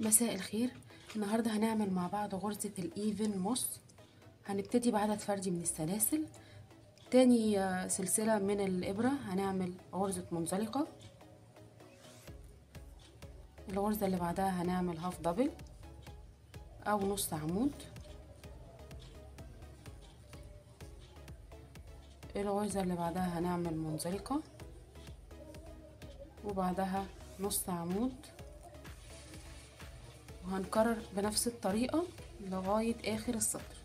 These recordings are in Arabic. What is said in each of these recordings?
مساء الخير. النهاردة هنعمل مع بعض غرزة ال even moss هنبتدي بعدد فردي من السلاسل. تاني آه، سلسلة من الإبرة هنعمل غرزة منزلقة. الغرزة اللي بعدها هنعمل half double أو نص عمود. الغرزة اللي بعدها هنعمل منزلقة. وبعدها نص عمود. وهنكرر بنفس الطريقة لغاية آخر السطر.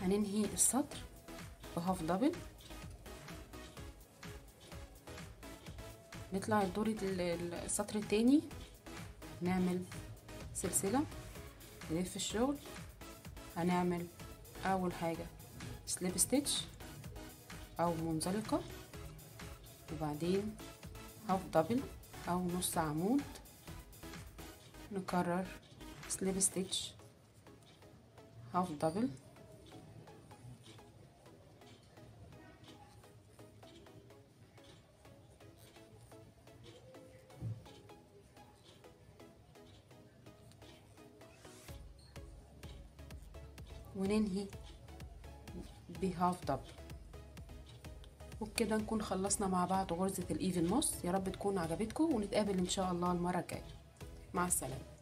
هننهي السطر بهاف دبل. نطلع الدور ال- السطر التاني. نعمل سلسلة نلف الشغل. هنعمل أول حاجة slip stitch أو منزلقة وبعدين half double أو نص عمود. نكرر slip stitch half double وننهي بهاف دبل وبكده نكون خلصنا مع بعض غرزة الايفن موس يا رب تكون عجبتكم ونتقابل إن شاء الله المرة الجاية. مع السلامة.